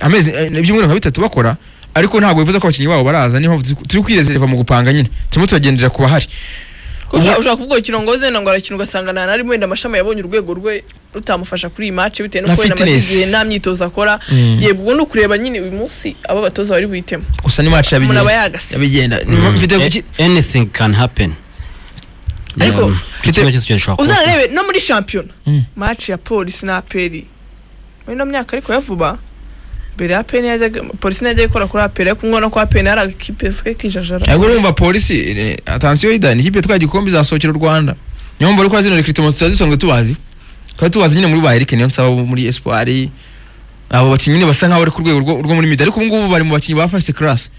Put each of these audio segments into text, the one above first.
amezi ibyumweru nka bitatu bakora ariko ntabwo bivuze ko abakinnyi babo baraza niyo mpamvu turi- kwirezerva mu gupanga nyine. Turimo turagendera ku bahari. Ushobora kuvuga ikirongozi wenda ngo arakina ugasanga nta nari wenda amashami yabonye urwego rwe rutamufasha kuri iyi match bitewe n'uko wenda amaze igihe nta myitozo akora. Mm. yego ubwo ni ukureba nyine uyu munsi abo batoza bari buhitemo gusa ni match umuntu aba yabigenda yagase yabigenda Mm. anything can happen. Ariko, Um, uzanarebe no muri shampiyona Mm. match ya polisi na aperi muri ino myaka ariko ya vuba mbere ya peni yajyaga polisi ntiyajya ikora kuri aperi ariko ubona ko aperi yari agakipe sike kijajara ntabwo urumva polisi eh, atansiyo ida ni ikipe twaye igikombe izasohokera u rwanda. Niyo mpamvu ariko zino rekrutema tutari dusanzwe tubazi. Twari tubazi nyine muri ba Eric niyo nsaba muri espoir. Abo bakinnyi nyine basa nkaho bari ku rwego rwo muri mid ariko ubu ngubu bari mu bakinnyi ba fasite karasi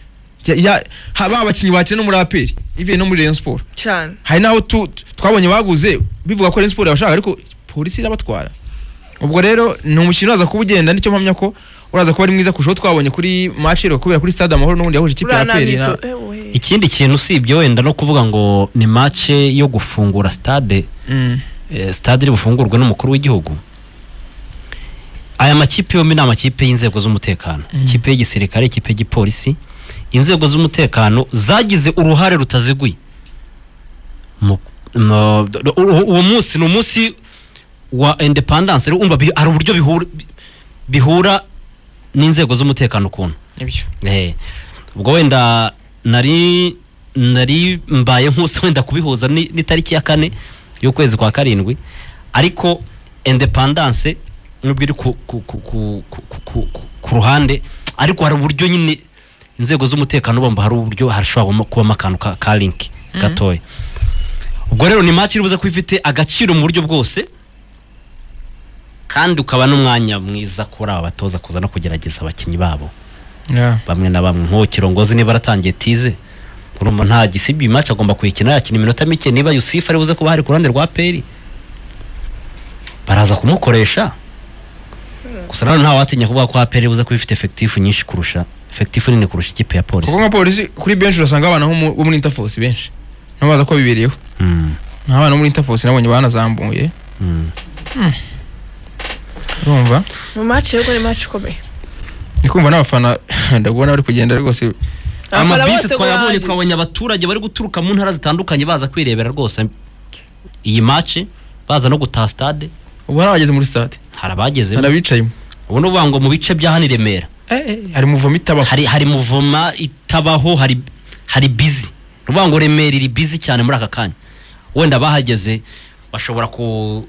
Ya- ya- ha- ba bakinnyi bakina no muri aperi ivuye no muri Rayon Sport. Cyane hari n'aho twabonye baguze bivuga ko Rayon Sport yabashaka ariko polisi irabatwara ubwo rero ni umukino uraza kuba ugenda ni cyo mpamya ko uraza kuba ari mwiza kurushaho twabonye kuri match rero kubera kuri stade amahoro n'ubundi yahuje ikipe ya aperi na ikindi kintu usibye wenda no kuvuga ngo ni mace yo gufungura stade. Mm. eh, stade iri bufungurwe n'umukuru w'igihugu. Aya makipe yombi ni amakipe y'inzego z'umutekano. Mm. ikipe y'igisirikare ikipe y'igipolisi. Inzego z'umutekano zagize uruhare rutaziguye. Uwo munsi ni umunsi wa indepandanse rero umva hari uburyo bihura n'inzego z'umutekano ukuntu. Ubwo wenda nari nari mbaye nk'uso wenda kubihuza n'itariki ya kane y'ukwezi kwa karindwi ariko indepandanse nubwo iri ku ruhande ariko hari uburyo nyine inzego z'umutekano bamba hari uburyo hashobora kubamo akantu ka linki mm-hmm. gatoya. Ubwo rero ni maci iri buze kuba ifite agaciro mu buryo bwose kandi ukaba n'umwanya mwiza kuri aba batoza kuza no kugerageza abakinnyi babo. Bamwe na bamwe. Nk'uwo kirongozi niba aratangiye tize. Urumva nta gisibye iyi match agomba kuyikina yakina iminota mike. Niba yusufu ari buze kuba hari ku ruhande rwa peri baraza kumukoresha. Gusa nanone nta watinya kuvuga ko aperi buze kuba ifite efekitifu nyinshi kurusha efekitifu nini kurusha ikipe ya polisi. Kuko nka polisi kuri benshi urasanga abana bo muri interforce benshi. Nabo baza ko bibereyeho Mm, nta bana bo muri interforce nabonye banazambuye. Mm. Urumva? Mu match rero ni match ikomeye ndi kumva n'abafana ndabona bari kugenda rwose. Amabisi twayabonye twabonye abaturage bari guturuka mu ntara zitandukanye baza kwirebera rwose. Iyi match baza no gutaha stade. Ubu hari abageze muri stade? Hari abageze hari abicayemo ubu ni ukuvuga ngo mu bice bya hano i Remera. Eh, eh, hari muvomo itabaho. Hari hari muvoma itabaho hari hari bizi ni ukuvuga ngo remera iri bizi cyane muri aka kanya. Wenda bahageze bashobora ku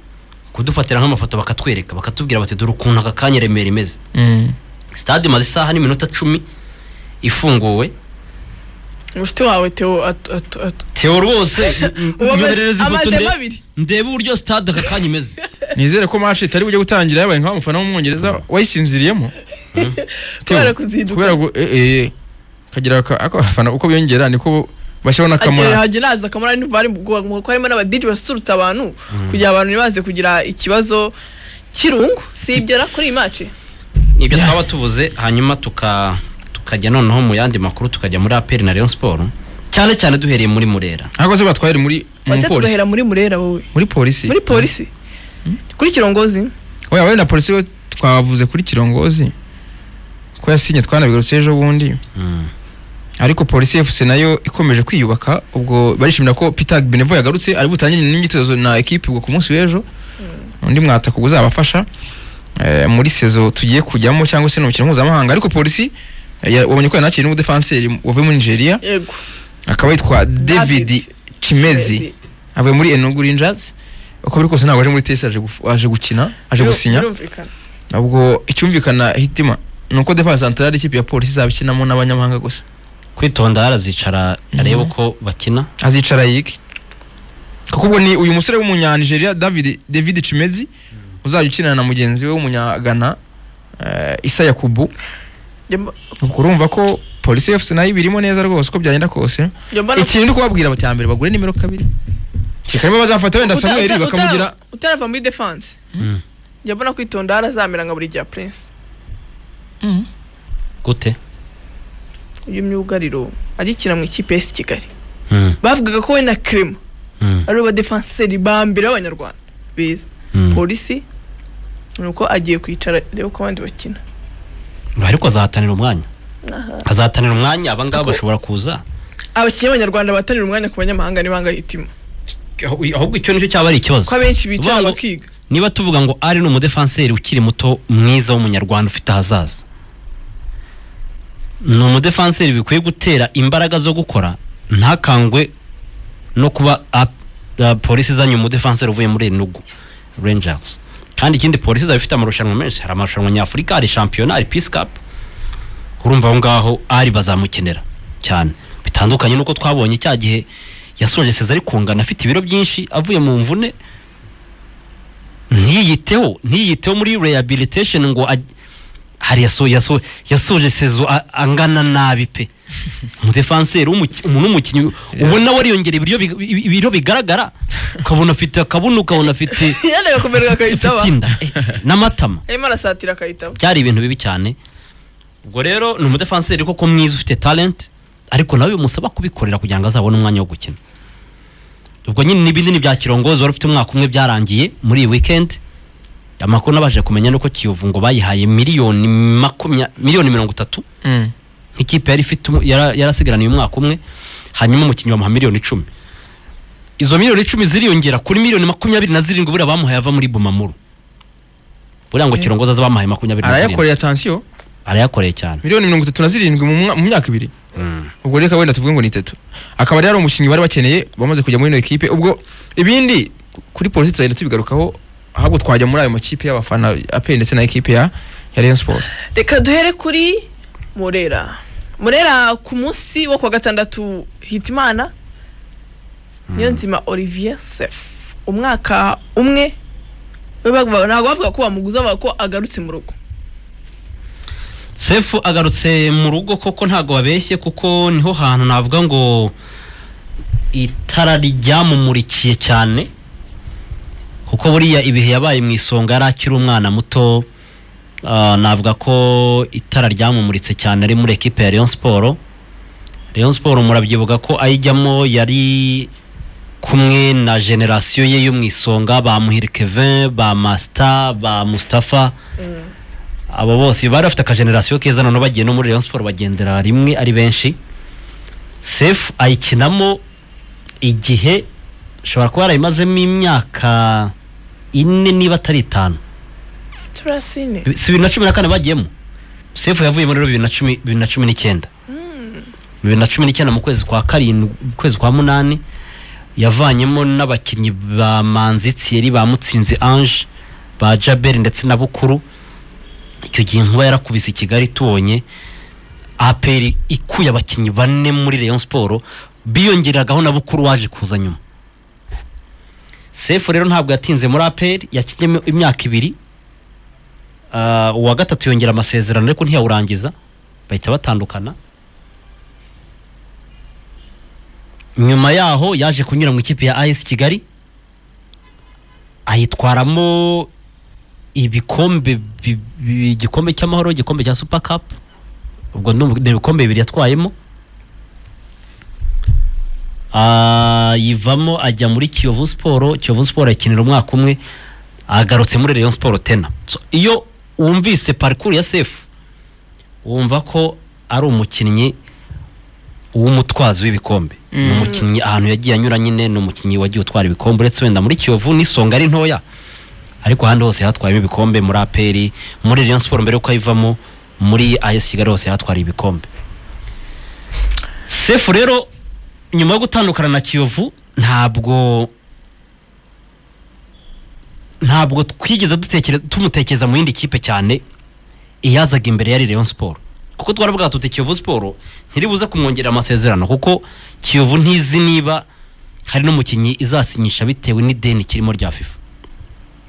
kudufatira nk'amafoto bakatwereka bakatubwira bati dore ukuntu aka kanya remera imeze. Mm. stade imaze isaha n'iminota cumi ifunguwe. Umushuti wawe teo teo rwose ndebe uburyo stade aka kanya imeze. Nizere ko match itari bujye gutangira yabaye nk'abamufana w'umwongereza wayisinziriyemo. Kubera Teo, kuzinduka. Kubera ngo eh, eh, kagira aka- ako abafana uko biyongera niko bashyiraho Agiye n'akamara hajya naza akamara n'vari ko harimo n'abadiji basusurutsa abantu kugira abantu ntibaze kugira ikibazo cy'irungu si ibyo kuri iyi match? Ibyo twaba tuvuze hanyuma tuka tukajya noneho mu yandi makuru tukajya muri aperi na Rayon Sport. Cyane cyane duhereye muri Murera. Ntabwo se batwaye muri polisi? tugahera muri murera wowe. Muri polisi? Muri polisi. Kuri kirongozi. Oya wowe na polisi twavuze kuri kirongozi. Ko yasinye twanabigarutse ejo bundi Mm. Ariko polisi FC na yo ikomeje kwiyubaka ubwo barishimira ko Peter Benevo yagarutse ari butangire n'imyitozo na equipe ubwo ku munsi w'ejo. Undi mwataka ubwo uzabafasha eh, muri sezo tugiye kujyamo cyangwa se no mukino mpuzamahanga. Ariko polisi eh, wabonye ko yanakiriye n'umudefanseri wavuye muri Nigeria. Akaba yitwa David Chimezi. Avuye muri Enugu Rangers. Uko biri kose ntabwo aje muri test aje gukina aje gusinya. nabwo icyumvikana hitima ni uko defense centrale ikipe ya polisi izaba ikinamo n'abanyamahanga gusa. Kwitonda harazicara Mhm. arebe uko bakina. Azicara yige kuko ubwo ni uyu musore w'umunyanigeria david david chimezi uzajya ukinana na mugenzi we w'umunyagana uh, isa yakubu. Urumva ko polisi fc na yo ibirimo neza rwose uko byagenda kose. Ikintu ndi kubabwira cya mbere bagure nimero kabiri. Kikarimo bazafata wenda samuel bakamugira uta- utarava muri defense Mm. njya mbona kwitonda harazamera nka buri gihe prince. Gute? Uyu myugariro agikina mu ikipe y'esi kigali. Mm. bavugaga ko we na crema Mm. ari bo badefanseri ba mbere b'abanyarwanda. Beza Mm. polisi ni uko agiye kwicara reba uko abandi bakina. Ariko azahatanira umwanya. Azahatanira umwanya aba ngaba Ako- bashobora kuza. Abakinnyi b'abanyarwanda batanira umwanya ku banyamahanga ntibanga hitima. Ahubwo icyo ni cyo cyaba ari ikibazo. Ko abenshi bicara bakiga. niba tuvuga ngo ari ni umudefanseri ukiri muto mwiza w'umunyarwanda ufite ahazaza. Ni umudefanseri bikwiye gutera imbaraga zo gukora ntakangwe no kuba uh, polisi izanye umudefanseri uvuye muri enugu rangers. Kandi ikindi polisi izaba ifite amarushanwa menshi. Hari amarushanwa nyafurika hari shampiyona hari peace cup. Urumva aho ngaho ari bazamukenera cyane. Bitandukanye n'uko twabonye cya gihe yasoje seza ari kungana afite ibiro byinshi avuye mu mvune. Ntiyiyiteho ntiyiyiteho muri rehabilitation ngo hari yasoje sezo angana nabi pe. Umudefanseri umuntu w'umukinnyi ubona wariyongera ibiro bigaragara ukabona afite akabuno ukabona afite inda n'amatama. Arimo arasatira akayitaba byari ibintu bibi cyane. Ubwo rero ni umudefanseri koko mwiza ufite talent ariko nawe bimusaba kubikorera kugira ngo azabone umwanya wo gukina. Ubwo nyine n'ibindi ni bya kirongozi wari ufite umwaka umwe byarangiye muri iyi weekend. Amakuru nabashije kumenya nuko kiyovu ngo bayihaye miliyoni miliyoni mirongo itatu. Mm. nk'ikipe yari ifite yarasigaraniye umwaka umwe hanyuma umukinnyi bamuha miliyoni icumi. Izo miliyoni icumi ziriyongera kuri miliyoni makumyabiri na zirindwi buriya bamuhaye ava muri bumamuru. Buriya ngo kirongozi aza bamuhaye makumyabiri na zirindwi. Arayakoreye atansiyo arayakoreye cyane. Miliyoni mirongo itatu na zirindwi mu myaka ibiri? Mm. ubwo reka wenda tuvuge ngo ni itatu. Akaba rero ari umukinnyi bari bakeneye bamaze kujya muri ino ekipe ubwo ibindi kuri polisi turagenda tubigarukaho ahubwo twajya muri ayo makipe y'abafana aperi ndetse na ekipe ya Rayon Sport reka duhere kuri murera murera ku munsi wo kuwa gatandatu hitimana niyo nzima olivier sef umwaka umwe ntabwo bavuga ko bamuguze bavuga ko agarutse mu rugo. Sefu agarutse mu rugo koko ntabwo babeshye kuko ni ho hantu navuga ngo itara ryamumurikiye cyane. Kuko buriya ibihe yabaye mu isonga yari akiri umwana muto ah, navuga ko itara ryamumuritse cyane ari muri ekipe ya Rayon Sport. Rayon Sport murabyibuka ko ayijyamo yari kumwe na generasiyo ye yo mu isonga ba Muhire Kevin ba Master ba Mustafa abo bose bari bafite akajenerasiyo keza noneho bagiye no muri Rayon Sport bagendera rimwe ari benshi. Sefu ayikinamo igihe ishobora kuba yarayimazemo imyaka ine niba atari itanu. Si bibiri na cumi na kane bagiyemo sefu yavuye muri bibiri na cumi bibiri na cumi n'icyenda. Bibiri na cumi n'icyenda mu kwezi kwa karindwi mu kwezi kwa munani yavanyemo n'abakinnyi ba manzi thierry ba mutsinzi ange ba jaberi ndetse na bukuru. Icyo gihe nkuba yarakubise i kigali tubonye aperi ikuye abakinnyi bane muri rayon siporo biyongeragaho na bukuru waje kuza nyuma. Sefu rero ntabwo yatinze muri aperi yakinyemo imyaka ibiri. Ah, uwa gatatu yongera amasezerano ariko ntiyawurangiza. Bahita batandukana. Nyuma yaho yaje kunyura mu ikipe ya AS Kigali ayitwaramo ibikombe bi- bi- igikombe cy'amahoro igikombe cya Super Cup. Ubwo ni ibikombe bibiri yatwayemo. Yivamo ajya muri Kiyovu Sport. Kiyovu Sport ayikinira umwaka umwe agarutse muri Rayon Sport tena. So, iyo wumvise parcours ya Sefu wumva ko ari umukinnyi w'umutwazi w'ibikombe. Ni Mm. umukinnyi ahantu yagiye anyura nyine ni umukinnyi wagiye utwara ibikombe. Uretse wenda muri Kiyovu n'isonga ari ntoya. Ariko ahandi hose yatwayemo ibikombe muri APR muri Rayon Sport mbere yuko ayivamo muri AS Kigali hose yatwariye ibikombe. Sefu rero nyuma yo gutandukana na Kiyovu ntabwo ntabwo twigeze tumutekereza mu yindi kipe cyane iyazaga imbere ya Rayon Sport. Kuko twaravuga tuti Kiyovu Sport ntiribuze kumwongerera amasezerano kuko Kiyovu ntizi niba hari n'umukinnyi izasinyisha bitewe n'ideni kirimo rya FIFA.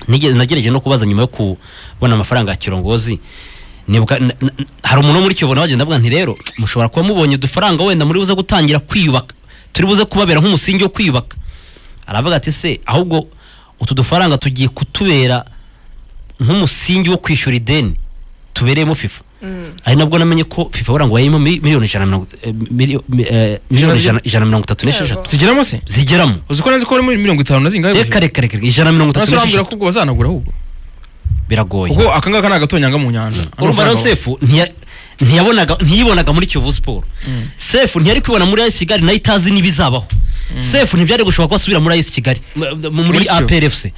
Nagerageje no kubaza nyuma yo kubona amafaranga ya kirongozi. Hari umuntu wo muri Kiyovu nawe agenda avuga nti rero mushobora kuba mubonye udufaranga wenda muri buze gutangira kwiyubaka. Turi buze kubabera nk'umusingi wo kwiyubaka. Aravuga ati se ahubwo utu dufaranga tugiye kutubera nk'umusingi wo kwishyura ideni tubereyemo FIFA? Ari nabwo namenye ko FIFA buriya ngo yayimo mi- miliyoni ijana na mirongo itatu n'esheshatu. Zigeramo se? Zigeramo uzi ko neza ko harimo muri mirongo itanu na zingahe reka reka reka ijana na mirongo itatu urambwira ko ubwo bazanagura ahubwo. Biragoye. Kuko aka ngaka ni agatonyanga mu nyanja. Urumva rero sefu ntiyibonaga muri kiyovu siporo Mm. sefu ntiyari kwibona muri ayisi kigali na yo itazi n'ibizabaho sefu ntibyari gushoboka ko asubira muri ayisi kigali muri Kiyovu. aprfc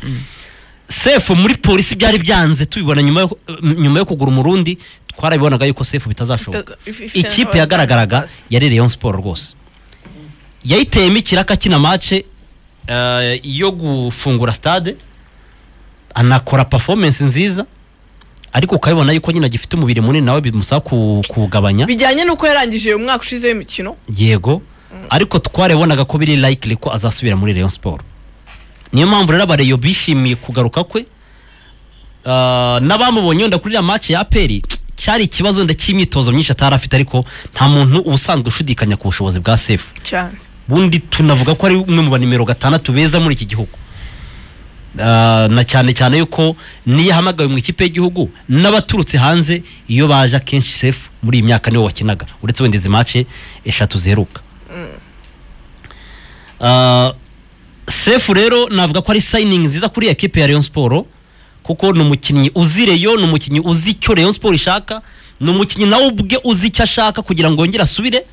sefu muri polisi byari byanze tubibona nyuma yo nyuma yo kugura umurundi twarabibonaga yuko sefu bitazashoboka. Ikipe yagaragaraga yari Rayon Sport rwose. Yayiteyemo ikiraka akina mace eh, yo gufungura stade anakora performance nziza ariko ukabibona yuko nyine agifite umubiri munini nawe bimusaba ku- kuwugabanya bijyanye n'uko yarangije umwaka ushize w'imikino yego. Ariko twarabonaga ko biri likely ko azasubira muri Rayon Sport. Niyo mpamvu rero abareyo bishimiye kugaruka kwe Ah, n'abamubonye wenda kuri iriya match ya aperi cyari ikibazo wenda cy'imyitozo myinshi atari afite ariko nta muntu ubusanzwe ushidikanya ku bushobozi bwa sefu. Cyane. Bundi tunavuga ko ari umwe mu banimero gatandatu beza muri iki gihugu. Na cyane cyane yuko niyo ahamagawe mu ikipe y'igihugu n'abaturutse hanze iyo baje akenshi sefu muri iyi myaka ni we wakinaga uretse wenda izi mace eshatu ziheruka. Ah, sefu rero navuga ko ari sayiningi nziza kuri iyi ekipe ya Rayon Sport kuko ni umukinnyi uzi Rayon ni umukinnyi uzi icyo Rayon Sport ishaka ni umukinnyi nawe ubwe uzi icyo ashaka kugira ngo yongere asubire.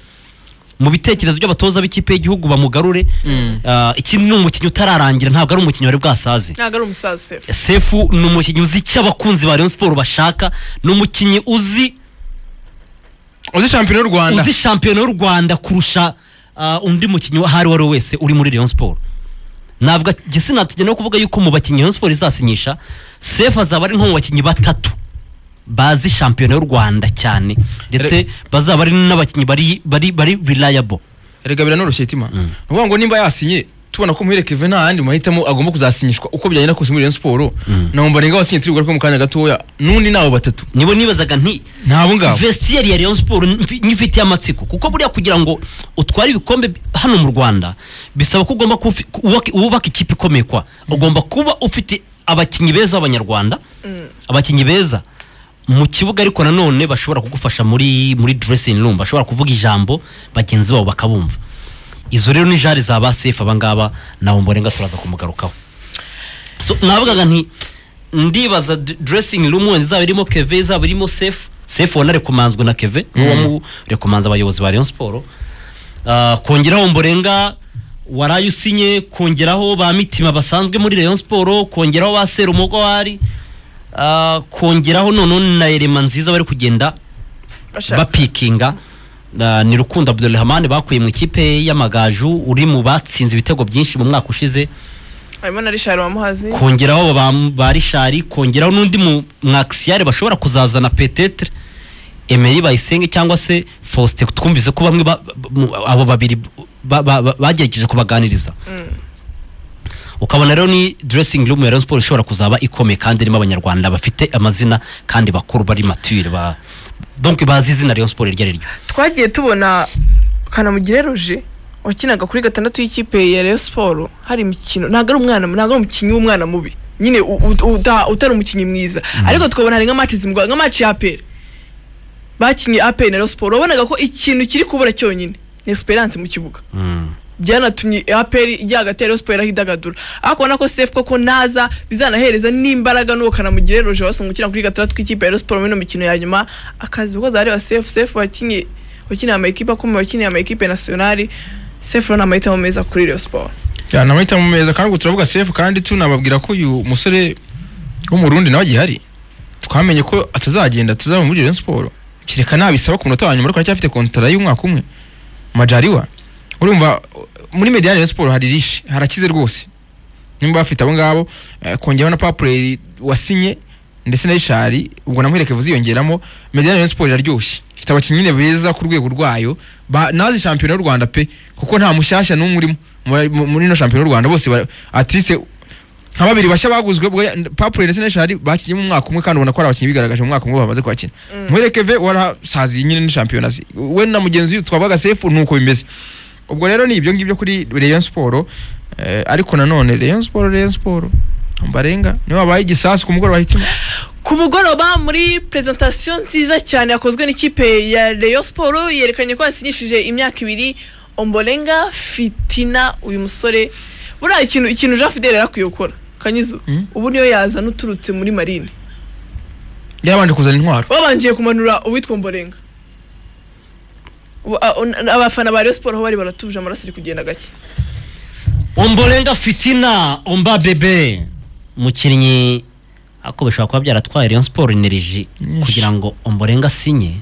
Mu bitekerezo by'abatoza b'ikipe y'igihugu bamugarure Mm. Ah, ikindi ni umukinnyi utararangira ntabwo ari umukinnyi wari bwasaze. Ntabwo ari umusaza sefu. Sefu ni umukinnyi uzi icyo abakunzi ba Rayon Sport bashaka ni umukinnyi uzi uzi shampiyona y'u rwanda? Uzi shampiyona y'u rwanda kurusha ah, undi mukinnyi uwo ari we wese uri muri Rayon Sport navuga gisi nategenya no kuvuga yuko mu bakinnyi Rayon Sport izasinyisha sefu azaba ari nko mu bakinnyi batatu. Bazi shampiyona y'u rwanda cyane. Ndetse bazaba ari n'abakinnyi bari bari bari reliable erega biranoroshye itima Mm. ni ukuvuga ngo nimba yasinye tubona ko muhire keve nta yandi mahitamo agomba kuzasinyishwa uko byagenda kose muri Rayon Sport Mm. numva renga wasinye turi bugaruke mu kanya gatoya n'undi nabo batatu. Nibo nibazaga nti ntabo ngabo. vestiaire ya Rayon Sport nyifitiye amatsiko. Kuko buriya kugira ngo utware ibikombe bi- hano mu Rwanda bisaba ko ugomba wubaka- wubaka ikipe ikomeye kwa. Ugomba kuba ufite abakinnyi beza b'abanyarwanda abakinnyi beza mu kibuga ariko nanone bashobora kugufasha muri muri dressing room bashobora kuvuga ijambo bagenzi babo bakabumva. Izo rero ni jari za ba sefu abangaba nawe mborenga turaza kumugarukaho. So navugaga nti ndibaza dressing room wenda izaba irimo keve izaba irimo sefu sefu wanarekomanzwe na keve n'uwo mu rekomanza abayobozi ba Rayon Sport. Ah, kongeraho mborenga waraye usinye kongeraho ba mitima basanzwe muri Rayon Sport kongeraho ba serumugwari ah, kongeraho noneho na elema nziza bari kugenda bapikinga. Ah, ni rukundo abdulrahman bakuye mu ikipe y'amagaju uri mu batsinze ibitego byinshi mu mwaka ushize. Harimo na rishari wamuhazi. Kongeraho ba, rishari kongeraho n'undi mu mwakisiyare bashobora kuzazana petetre emeri bayisenge cyangwa se faustin. Twumvise ko bamwe abo babiri ba- ba- ba- bagerageje kubaganiriza. Mm. Ukabona rero ni dressing room ya Rayon Sport ishobora kuzaba ikomeye kandi irimo abanyarwanda bafite amazina kandi bakuru bari mature. Ba donc bazi izina Rayon Sport iryo ari ryo. Twagiye tubona kanamugire roje wakinaga kuri gatandatu y'ikipe ya Rayon Sport hari imikino ntabwo ari umwana ntabwo ari umukinnyi w'umwana mubi. Nyine utari umukinnyi mwiza. Ariko tukabona hari nka match zimugwa nka match ya APR bakinnye APR na Rayon Sport wabonaga ko ikintu kiri kubura cyonyine. Ni experience mu kibuga. Mm. Byanatumye APR ijya hagati ya Rayon Sport irahidagadura ariko ubona ko Sefu koko naza bizanahereza n'imbaraga n'uwo kanamugire roje wasanga ukina kuri gatandatu k'ikipe ya Rayon Sport muri ino mikino ya nyuma. Akazi ko zareba Sefu Sefu wakinye wakiniye amakipe akomeye wakiniye amakipe nationali Sefu rero ni amahitamo meza kuri Sport Ya, ni amahitamo meza kandi turavuga sefu kandi tunababwira ko uyu musore w'umurundi nawe agihari. Twamenye ko atazagenda atazaba muri Rayon Sport kereka nabisaba ku munota wa nyuma ariko aracyafite kontara y'umwaka umwe. Majariwa. Urumva muri mediane Rayon Sport hari rishi harakize rwose. Nimba bafite abo ngabo eh, kongeraho na papureri wasinye ndetse na rishari ubwo namwereke ziyongeramo mediane Rayon Sport iraryoshye. Ifite abakinnyi beza ku rwego rwayo nazi shampiyona y'u Rwanda pe kuko nta mushyashya n'umwe urimo. Muri- mu- muri ino shampiyona y'u Rwanda bose atise nka babiri bashya baguzwe ubwo ya- papure ndetse na rishari bakinnye mu mwaka umwe kandi ubona ko ari abakinnyi bigaragaje mu mwaka umwe bamaze kwakina muherekeve warasaziye nyine ni shampiyona ze we na mugenzi twabaga sefu nuko bimeze. Ubwo rero ni ibyo ngibyo kuri Rayon Sport eh, ariko nanone Rayon Sport Rayon Sport mbarenga ni we wabaye igisasu ku mugoroba hitima ku mugoroba muri presentation nziza cyane yakozwe n'ikipe ya Rayon Sport yerekanye ko yasinyishije imyaka ibiri Ombolenga Fitina uyu musore buriya ikintu ikintu Jean Fidel yarakwiye gukora kanyizo Mm. ubu niyo yazana uturutse muri marine. Yarabanje kuzana intwaro. Babanjiye kumanura uwitwa mborenga Ubu, a- un- abafana ba Rayon Sport aho bari baratuje amaraso ari kugenda gake. Omborenga fitina omba bebe. Umukinnyi ako bishobora kuba byaratwaye Rayon Sport energy kugira ngo omborenga asinye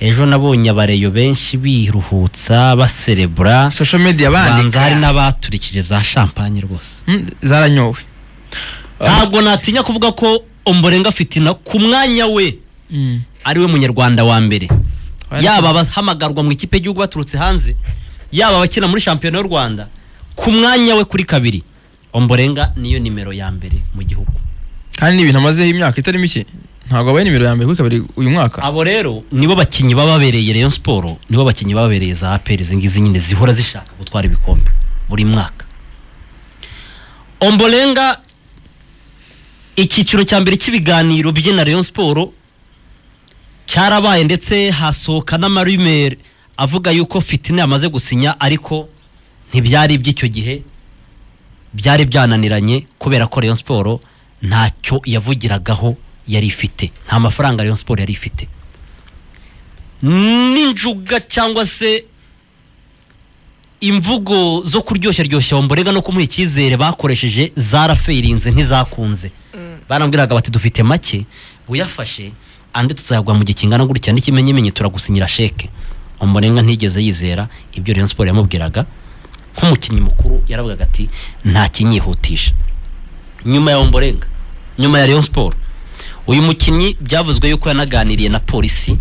ejo nabonye abareyo benshi biruhutsa baserebura. Social media banza hari bandika n'abaturikije za champagne rwose. Mm, zaranyowe. Ntabwo natinya kuvuga ko omborenga fitina ku mwanya we Mm. ari we munyarwanda wa mbere. Yaba abahamagarwa mu ikipe y'igihugu baturutse hanze yaba abakina muri shampiyona y'u rwanda ku mwanya we kuri kabiri. Omborenga niyo nimero ya mbere mu gihugu. Kandi n'ibintu amazeho imyaka itari mike ntabwo abaye nimero ya mbere kuri kabiri uyu mwaka. Abo rero nibo bakinnyi baba babereye Rayon Sport nibo bakinnyi baba babereye za APR izi ngizi nyine zihora zishaka gutwara ibikombe buri mwaka. Omborenga icyiciro cya mbere cy'ibiganiro bye na Rayon Sport cyarabaye ndetse hasohoka n'amarumeri avuga yuko fitina yamaze gusinya ariko ntibyari iby'icyo gihe byari byananiranye kubera ko Rayon Sport ntacyo yavugiragaho yari ifite. Nta mafaranga Rayon Sport yari ifite. N'injuga cyangwa se imvugo zo kuryoshya ryoshya omborega no kumuha icyizere bakoresheje zarafeirinze ntizakunze. Barambwiraga bati dufite make uyafashe andi tuzayagwa mu gihe kingana gutya n'ikimenyimenyi turagusinyira sheke. Omborenga ntigeze yizera ibyo Rayon Sport yamubwiraga nk'umukinnyi mukuru yaravugaga ati nta kinyihutisha. Nyuma ya omborenga nyuma ya Rayon Sport uyu mukinnyi byavuzwe yuko yanaganiriye na polisi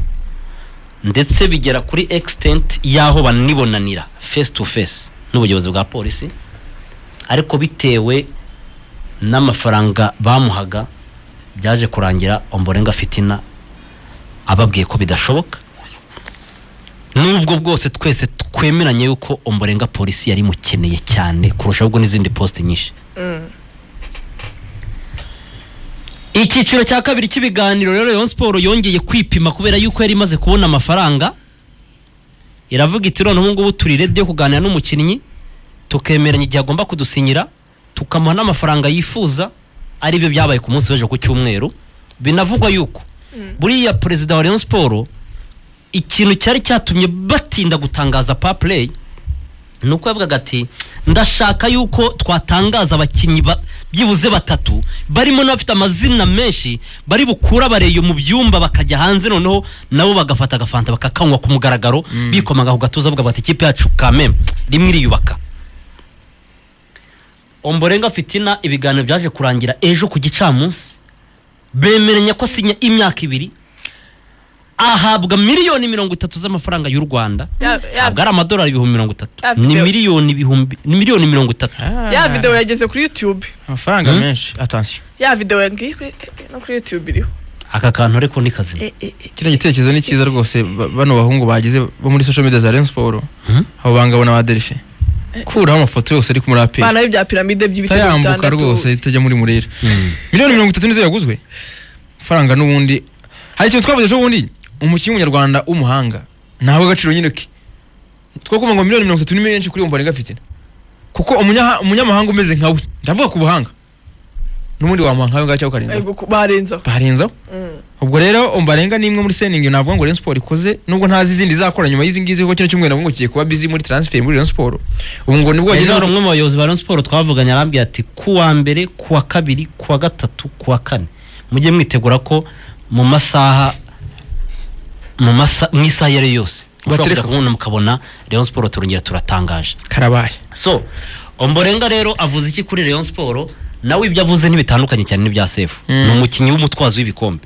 ndetse bigera kuri extent y'aho banibonanira face to face n'ubuyobozi bwa polisi ariko bitewe n'amafaranga bamuhaga byaje kurangira omborenga fitina ababwiye ko bidashoboka. Nubwo bwose twese twemeranye yuko omborenga polisi yari imukeneye cyane kurusha ahubwo n'izindi poste nyinshi. Mm. icyiciro cya kabiri cy'ibiganiro rero Rayon Sport yongeye kwipima kubera yuko yari imaze kubona amafaranga. Iravuga iti none ubu ngubu turi ready yo kuganira n'umukinnyi tukemeranya igihe agomba kudusinyira tukamuha n'amafaranga yifuza ari byo byabaye ku munsi w'ejo ku cyumweru. Binavugwa yuko buriya perezida wa Rayon Sport ikintu cyari cyatumye batinda gutangaza pa play ni uko yavugaga ati ndashaka yuko twatangaza abakinnyi ba- byibuze batatu barimo n'abafite amazina menshi bari bukura abareyo mu byumba bakajya hanze noneho nabo bagafata agafanta bakakanywa ku mugaragaro bikomaga ku gatuza bavuga bati ikipe yacu kameme rimwe iriyubaka. Omborenga fitina ibiganiro byaje kurangira ejo ku gicamunsi. Bemeranya ko asinya imyaka ibiri ahabwa miliyoni mirongo itatu z'amafaranga y'u rwanda. Ntabwo ari amadolari ibihumbi mirongo itatu. Ni miliyoni ibihumbi ni miliyoni mirongo itatu. Ya video yageze kuri youtube. Amafaranga Hmm? menshi. Attention. Ya video yagiye no kuri youtube iriho. Aka kantu ariko ni kazima Eh, eh, eh. kino gitekerezo ni cyiza rwose. Ba- bano bahungu bagize bo muri social media za Rayon Sport. Hmm? abo bangabo na Delphin. Kuraho amafoto yose ari ku muri APR bana b'ibya piramide by'ibitego tayambuka bitandatu. rwose itajya muri murera. Mm. miliyoni mirongo itatu nizo yaguzwe? Faranga n'ubundi hari ikintu twavuze ejo bundi? Umukinnyi w'umunyarwanda w'umuhanga. Ntabwo agaciro nyine ke two kuvuga ngo miliyoni mirongo itatu ni menshi kuri umubare afite. Kuko umunyamahanga umeze nka we. Ndavuga ku buhanga. N'ubundi wamuha nkawe ngaho cyangwa ukarenzaho? Barenzaho. Barenzaho? Mm. Ubwo rero umbarenga ni imwe muri seningi navuga ngo Rayon Sport ikoze nubwo ntazi izindi izakora nyuma y'izi ngizi kuko kino cyumweru navuga ngo kigiye kuba busy muri transfer muri Rayon Sport. Ubu ngo ni bwo wagira umwe mu bayobozi ba Rayon Sport twavuganye arambwira ati ku wa mbere ku wa kabiri ku wa gatatu ku wa kane. Mujye mwitegura ko mu masaha mu masa mu isaha iyo ari yo yose mushobora kubona mukabona Rayon Sport turongera turatangaje. Karabaye. So omborenga rero avuze iki kuri Rayon Sport? Nawe ibyo avuze ntibitandukanye cyane n'ibya sefu. Mm. ni umukinnyi w'umutwazi w'ibikombe.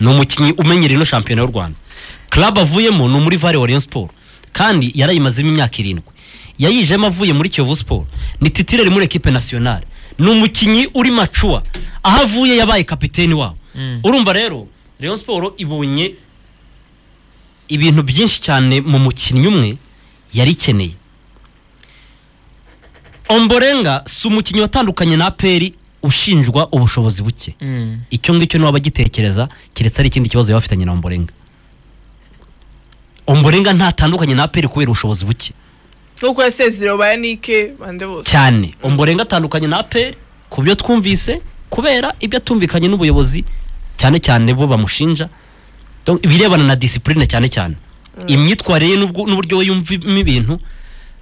Ni umukinnyi umenyera ino shampiyona y'u rwanda. Club avuyemo ni umuri vare wa Rayon Sport. Kandi yarayimazemo imyaka irindwi. Yayijemo avuye muri Kiyovu Sport. Ni titireri muri equipe nationale. Ni umukinnyi uri macuwa aho avuye yabaye kapiteni wabo. Mm. urumva rero Rayon Sport ibonye ibintu byinshi cyane mu mukinnyi umwe yari ikeneye. Omborenga si umukinnyi watandukanye na aperi ushinjwa ubushobozi buke. Mm. icyo ngicyo niwaba agitekereza keretse ari ikindi kibazo yaba afitanye na omborenga omborenga ntatandukanye na aperi kubera ubushobozi buke. Nk'uko yasezerewe ba yanike bande bose? Cyane. Omborenga atandukanye na aperi ku byo twumvise kubera ibyo atumvikanye n'ubuyobozi cyane cyane bo bamushinja. Ibirebana na disipurine cyane cyane. Imyitwarire ye n'ubwo- n'uburyo we yumvamo ibintu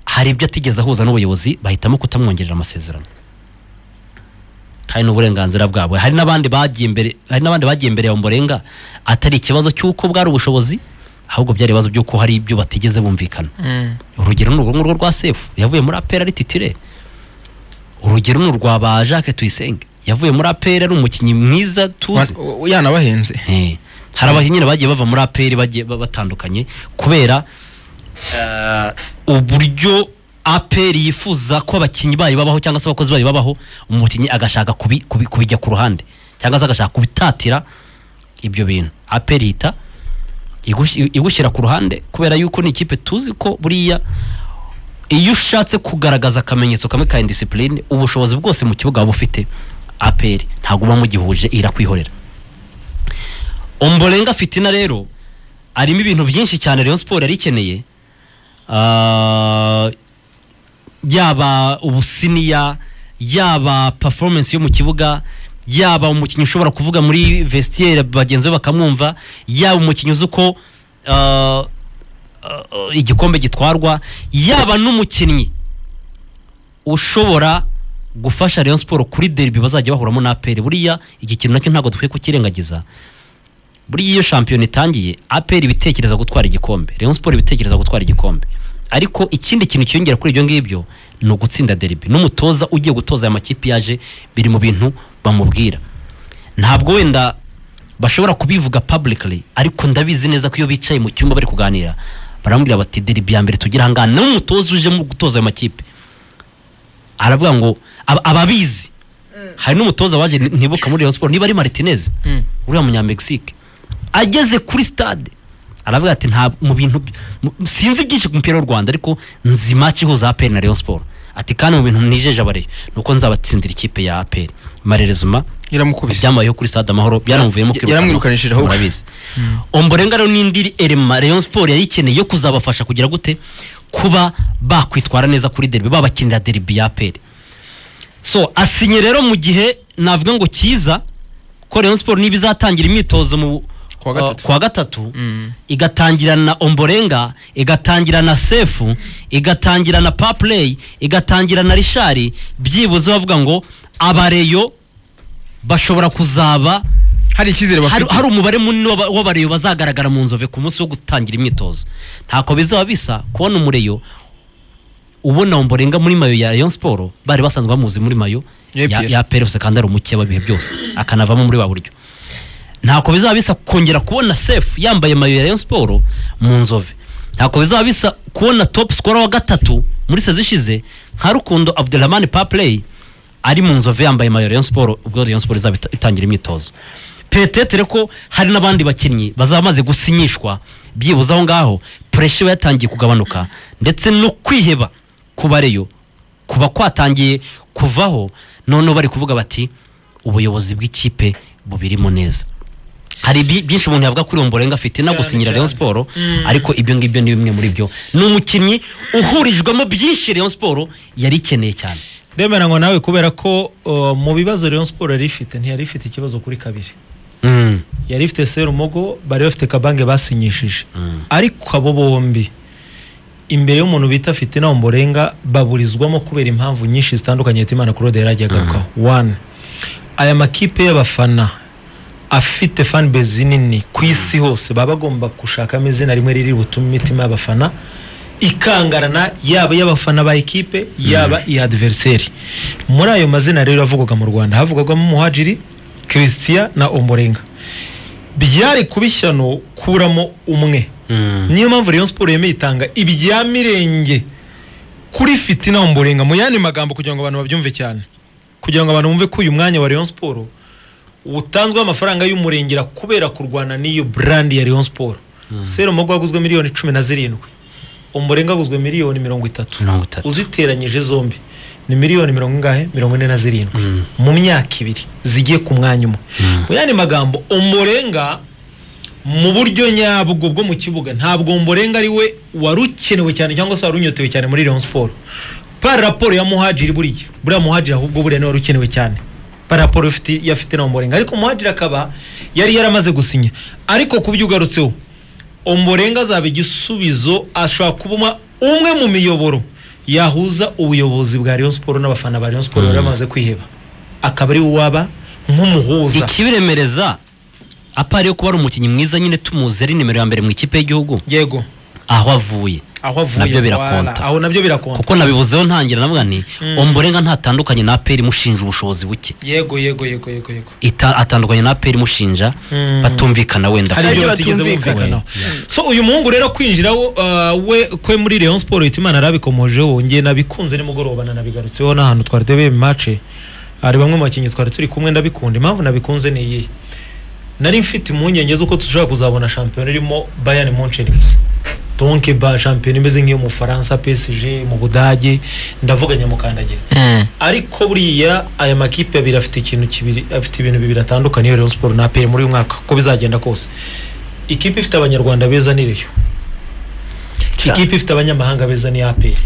hari ibyo atigeze ahuza n'ubuyobozi bahitamo kutamwongerera amasezerano. Kandi n'uburenganzira bwabo. Hari n'abandi bagiye imbere hari n'abandi bagiye imbere ya Ombolenga atari ikibazo cy'uko bwari ubushobozi ahubwo byari ibibazo by'uko hari ibyo batigeze bumvikana. Mm. urugero ni urwo ngurwo rwa sefu. Yavuye muri apera ari titire urugero ni urwa ba jacques tuyisenge. Yavuye muri apera ari umukinnyi mwiza tuzi. Yanabahenze. Hari abakinnyi bagiye bava muri aperi bagiye ba- batandukanye kubera eh, uburyo aperi yifuza ko abakinnyi bayo babaho cyangwa se abakozi bayo babaho umukinnyi agashaka kubi- kubi- kubijya ku ruhande cyangwa se agashaka kubitatira ibyo bintu. Aperi igush- igushyira ku ruhande kubera yuko ni ikipe tuzi ko buriya iyo ushatse kugaragaza akamenyetso kamwe ka indisipurine ubushobozi bwose mu kibuga waba ufite aperi ntabwo uba mugihuje irakwihorera. Ombolenga fitina rero arimo ibintu byinshi cyane Rayon Sport yari ikeneye Ah, yaba ubusiniya yaba performance yo mu kibuga yaba umukinnyi ushobora kuvuga muri vestiaire bagenzi be bakamwumva yaba umukinnyi uzi uko ah, ah, igikombe gitwarwa yaba n'umukinnyi ushobora gufasha Rayon Sport kuri derby bazajya bahuramo na APR. Buriya iki kintu na cyo ntabwo dukwiye kukirengagiza. Buriya iyo shampiyona itangiye APR ibitekereza gutwara igikombe Rayon Sport ibitekereza gutwara igikombe. Ariko ikindi kintu cyiyongera kuri ibyo ngibyo ni ugutsinda derby. N'umutoza ugiye gutoza aya makipe yaje biri mu bintu bamubwira. Ntabwo wenda bashobora kubivuga publicly ariko ndabizi neza ko iyo bicaye mu cyumba bari kuganira baramubwira bati derby ya mbere tugira ahangaha n'umutoza uje mu gutoza ayo makipe. Aravuga ngo aba- ababizi. Hari n'umutoza waje ntibuka muri Rayon Sport niba ari Martinez Mm. uriya munyamegizike ageze kuri stade. Aravuga ati nta mu bintu sinzi byinshi ku mupira w'u Rwanda ariko nzi match ihuza APR na Rayon Sport ati kandi mu bintu nijeje abareyo nuko nzabatsindira ikipe ya APR marerezuma yaramukubise. byamayeho kuri stade amahoro byaramuvuyemo Ya- yaramwirukanishije ahubwo. murabizi. Omborenga rero n'indi elema Rayon Sport yayikeneye yo kuzabafasha kugira gute kuba bakwitwara neza kuri derby babakinira derby ya APR so asinye rero mu gihe navuga ngo cyiza ko Rayon Sport niba izatangira imyitozo mu Kuwa gatatu. gatatu Mm. igatangira na omborenga igatangira na sefu igatangira na paplay igatangira na rishari. Byibuze bavuga ngo abareyo bashobora kuzaba hari icyizere bafite. Hari umubare munini w'aba- w'abareyo bazagaragara mu nzove ku munsi wo gutangira imyitozo. Ntako bizaba bisa kubona umureyo ubona omborenga muri mayo ya Rayon Sport bari basanzwe bamuzi muri mayo ya, PRF kandi ari umuke w'ibihe byose akanavamo muri ba buryo. Ntako bizaba bisa kongera kubona Sef yambaye mayo ya Sport mu nzove ntako bizaba bisa kubona top scorer wa gatatu muri sezi ishize nka Rukundo Abdulrahman Paplay ari mu nzove yambaye mayo Rayon Sport ubwo Rayon Sport izaba ita- itangira imyitozo. Petetere ko hari n'abandi bakinnyi bazaba bamaze gusinyishwa byibuze aho ngaho pressure yatangiye kugabanuka ndetse no kwiheba ku bareyo kuba kwatangiye kuvaho noneho bari kuvuga bati ubuyobozi bw'ikipe bubirimo neza. Hari byinshi umuntu yavuga kuri Ombolenga afite no gusinyira. Rayon Sport Mm. ariko ibyo ngibyo ni bimwe muri byo ni umukinnyi uhurijwemo byinshi Rayon Sport yari ikeneye cyane ndemera ngo nawe kubera ko uh, mu bibazo Rayon Sport yari ifite ntiyari ifite ikibazo kuri kabiri Mm. yari ifite Serumogo bari bafite Kabange basinyishije Mm. ariko abo bombi imbere y'umuntu bita Fitina Ombolenga baburizwamo kubera impamvu nyinshi zitandukanye Hitimana Claude yari agiye agarukaho aya makipe y'abafana afite fan base nini ku isi hose baba bagomba gushakamo izina rimwe riri butume imitima y'abafana ikangarana yaba iy'abafana ba ekipe yaba iya adversary muri ayo mazina rero yavugwaga mu Rwanda havugwagamo Muhajiri Christian na Ombolenga byari kuba ishyano kuramo umwe. Mm. niyo mpamvu Rayon Sport yemeye itanga ibya mirenge kuri Fitina Ombolenga mu yandi magambo kugira ngo abantu babyumve cyane. Kugira ngo abantu bumve ko uyu mwanya wa Rayon Sport utanzweho amafaranga y'umurengera kubera kurwana n'iyo brand ya Rayon Sport. Serumogo yaguzwe miliyoni cumi na zirindwi. Ombolenga aguzwe miliyoni mirongo itatu. Uziteranyije zombi. Ni miliyoni mirongo ingahe? Mirongo ine na zirindwi. Mm. mu myaka ibiri. Zigiye ku mwanya umwe. Mm. mu yandi magambo Ombolenga mu buryo nyabwo bwo mu kibuga ntabwo Ombolenga ari we wari ukenewe cyane cyangwa se wari unyotewe cyane muri Rayon Sport. Par raporo ya Muhajiri buriya. Buriya Muhajiri ahubwo buriya ni we wari ukenewe cyane. Ifite yafite na omborenga ariko muhadiri akaba yari yaramaze gusinya. Ariko ku byo ugarutseho omborenga azaba igisubizo ashobora kuba umwe mu miyoboro yahuza ubuyobozi bwa Rayon Sport n'abafana ba Rayon Sport bari bamaze kwiheba. Akaba ari waba nk'umuhuza. Ikibiremereza apari yo kuba ari umukinnyi mwiza nyine tumuzi ari nimero ya mbere mu ikipe y'igihugu? Yego. Aho avuye. Aho avuye Nabyo birakonta. aho na byo birakonta. Kuko nabivuzeho ntangira navuga ni Mm. omborenga ntatandukanye na aperi imushinja ubushobozi buke. Yego yego yego yego yego. Ita- atandukanye na aperi imushinja Mm. batumvikana wenda. Hari ibyo batigeze batumvikana. bumvikanaho so uyu muhungu rero kwinjiraho uh, we kwe muri Rayon Sport Hitimana arabikomojeho njye nabikunze nimugoroba nanabigarutseho n'ahantu twari tebeye mace hari bamwe mu bakinnyi twari turi kumwe ndabikunda. Impamvu nabikunze ni iyi nari mfite impungenge z'uko dushobora kuzabona shampiyona irimo Bayern Munchen gusa. Donc ba shampiyona imeze nk'iyo mu Faransa PSG mu Budage ndavuga nyamukandagira ariko buriya aya makipe abiri afite ikintu kibiri afite ibintu bibiri atandukanye Rayon Sport na APR muri uyu mwaka uko bizagenda kose. Ikipe ifite abanyarwanda beza ni Rayon ikipe ifite abanyamahanga beza ni APR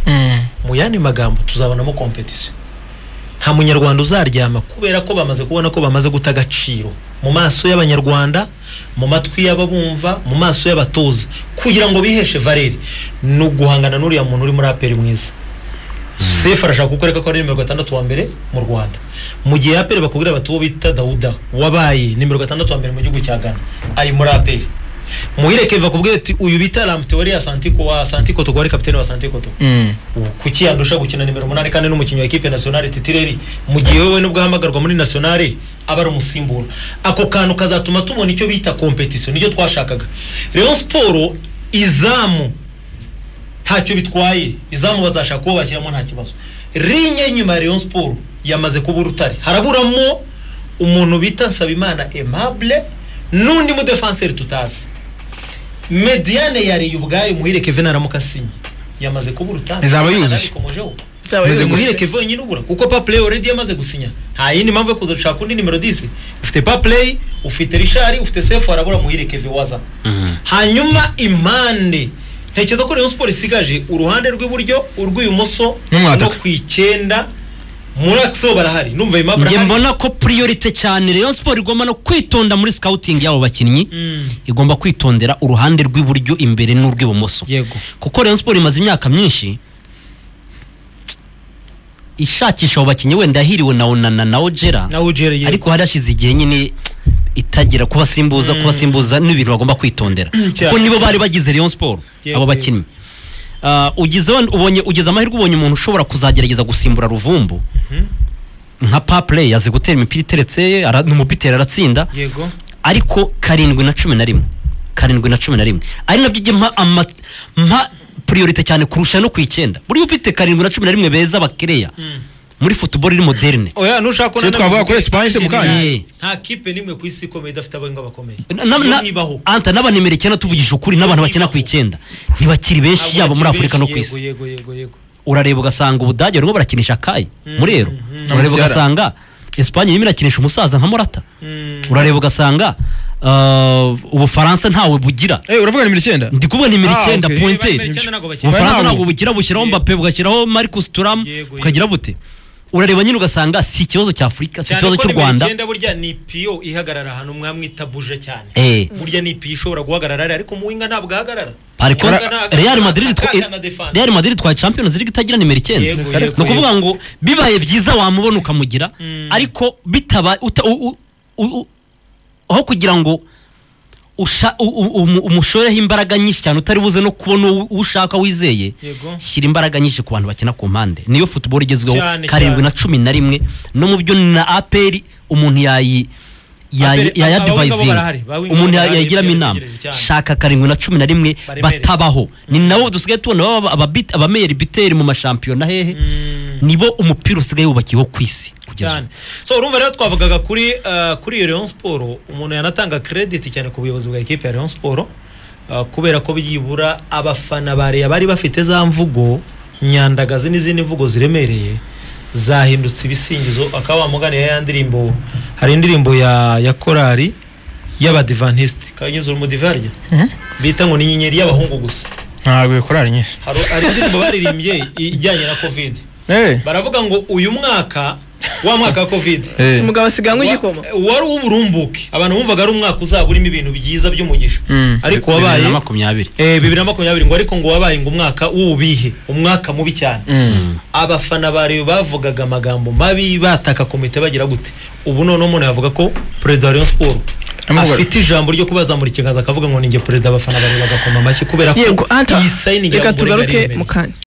mu yandi magambo tuzabonamo competition. Nta munyarwanda uzaryama kubera ko bamaze kubona ko bamaze guta agaciro. Mu maso y'abanyarwanda mu matwi y'ababumva mu maso y'abatoza. Kugira ngo biheshe valeri ni uguhangana n'uriya muntu uri muri aperi mwiza. Sefu arashaka kukwereka ko ari nimero gatandatu wa mbere mu rwanda. Mu gihe aperi bakubwira bati uwo bita dawuda wabaye nimero gatandatu wa mbere mu gihugu cya ghana ari muri aperi muhire keva akubwira ati uyu bita ramutewari ya santiko wa santiko tugwa ari kapitene wa santiko to kuki yandusha gukina nimero umunani kandi n'umukinnyi wa ekipe nationale titireri? Mu gihe wowe nubwo ahamagarwa muri nationale aba ari umusimbura. Ako kantu kazatuma tubona icyo bita competition ni cyo twashakaga. Rayon Sport izamu ntacyo bitwaye. Izamu bazashaka kuba bashyiramo nta kibazo. Rinye nyuma ya Rayon Sport yamaze kuba urutare. Haraburamo umuntu bita Nsabimana Aimable n'undi mudefanseri tutazi mediane yariye ubwayo muhire Kevin aramuka asinye yamaze kuba urutare Izaba yuzuye. Yuzuye. muhire Kevin wenyine ubura. Kuko Paplay already yamaze gusinya. Nta yindi mpamvu yo kuza gushaka undi nimero 10 ufite Paplay ufite Richard ufite Sefu harabura muhire Kevin waza. Mhm. hanyuma impande. Ntekereza ko Rayon Sport isigaje uruhande rw'iburyo urw'ibumoso no ku icyenda. Muri akso barahari numva Aimable njye arahari. mbona ko priorite cyane. Rayon Sport igomba no kwitonda muri scouting y'abo bakinnyi. Mm. igomba kwitondera uruhande rw'iburyo imbere n'urw'ibumoso. Kuko Rayon Sport imaze imyaka myinshi ishakisha abo bakinnyi wenda yahiriwe na Onana na Ojera ariko hari hashize igihe nyine itagira kubasimbuza Mm. kubasimbuza n'ibintu bagomba kwitondera. Cyane. kuko nibo bari bagize Sport Yego, abo bakinnyi. Ugize wenda- ubonye ugeze amahirwe ubonye umuntu ushobora kuzagerageza gusimbura Ruvumbu. Mhm. nka Paplay azi gutera imipira iteretse ni umupiteri aratsinda. Yego. Ariko karindwi na cumi na rimwe. Karindwi na cumi na rimwe. Ari na byo ijya mpa priorite cyane kurusha no ku icyenda. Buriya ufite karindwi na cumi na rimwe beza bakereya. Mm. Muri football iri moderne. Oya nushaka Cyo twavuga kuri Espagne se mu kanya. Eh. nta kipe n'imwe ku isi ikomeye idafite abahinga bakomeye. Anta n'abanimero icyenda tuvugisha ukuri n'abantu bakina ku icyenda. Ntibakiri benshi yaba muri afurika no ku isi. Yego yego yego urareba ugasanga ubudage barimo barakinisha kayi Mm, muri ero mm, urareba Musiala. ugasanga esipanye irimo irakinisha umusaza nka morata. Mm. urareba ugasanga uh, ubufaransa ntawe bugira. Eh, uravuga nimero icyenda? Ndi kuvuga nimero Ah, icyenda Nimero bakina. ubufaransa Ntabwo. bugira bushyiraho Yego. mbappe bugashyiraho marcus turam bukagira bute? Urareba nyine ugasanga si ikibazo cya afurika si cyane ikibazo ko cy'u nimero rwanda. icyenda burya ni piyo ihagarara ahantu mwamwita buje cyane. Eh. burya ni piyo ishobora guhagarara ari ariko umuwinga ntabwo ahagarara. Real madrid real madrid twaye champions league itagira nimero icyenda. Ni ukuvuga ngo bibaye byiza wamubona ukamugira Mm. ariko bitaba aho kugira ngo umushoreho imbaraga nyinshi cyane utari buze no kubona uwo ushaka wizeye. Shyira imbaraga nyinshi ku bantu bakina ku mpande. Niyo football igezweho karindwi na cumi na rimwe. No mu byo na aperi umuntu yayi yayadivayizinga umuntu yayigiramo inama shaka karindwi na cumi na rimwe batabaho. Ni nabo dusigaye tubona abameyeri biteri mu mashampiyona hehe. Mm. nibo umupira usigaye wubakiyeho ku isi kugeza so urumva rero twavugaga kuri uh, kuri iyo Rayon Sport umuntu yanatanga credit cyane ku buyobozi bwa ekipe ya Rayon Sport uh, kubera ko byibura abafana ba bari bafite za mvugo nyandagazi n'izindi mvugo ziremereye. Zahindutse ibisingizo akaba wamuganiye ya ndirimbo hari indirimbo ya ya korari y'abadivantisite kageze umudivarya bita ngo ni inyenyeri y'abahungu gusa. Ntabwo bikorari nyinshi. Hari hari indirimbo baririmbye ijyanye na covid. Eh, baravuga ngo uyu mwaka wa mwaka wa covid. Eh. umugabo asiganywe igikoma Wa- wari uw'uburumbuke abantu bumvaga ari umwaka uzaba urimo ibintu byiza by'umugisha. Mm. ariko bibiri wabaye na makumyabiri. Eh, bibiri na makumyabiri ngo ariko ngo wabaye ngo umwaka w'ububihe umwaka mubi cyane. Mm. abafana ba Rayon bavugaga amagambo mabi bataka komite bagira gute. Ubu noneho umuntu yavuga ko perezida wa Sport Amuvuga- afite ijambo ryo kubazamura ikiganza akavuga ngo ninjye perezida abafana ba Rayon bagakoma amashyi kubera ko yego anta iyi sayiningi reka tugaruke mu kanya.